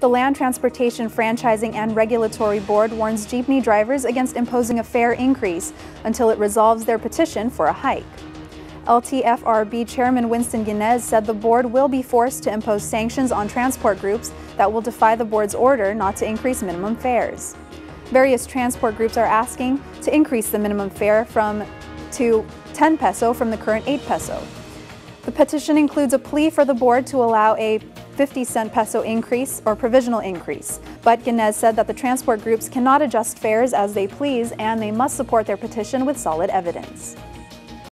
The Land Transportation Franchising and Regulatory Board warns jeepney drivers against imposing a fare increase until it resolves their petition for a hike. LTFRB Chairman Winston Ginez said the board will be forced to impose sanctions on transport groups that will defy the board's order not to increase minimum fares. Various transport groups are asking to increase the minimum fare from to 10 peso from the current 8 peso. The petition includes a plea for the board to allow a 50 cent peso increase or provisional increase. But Ginez said that the transport groups cannot adjust fares as they please and they must support their petition with solid evidence.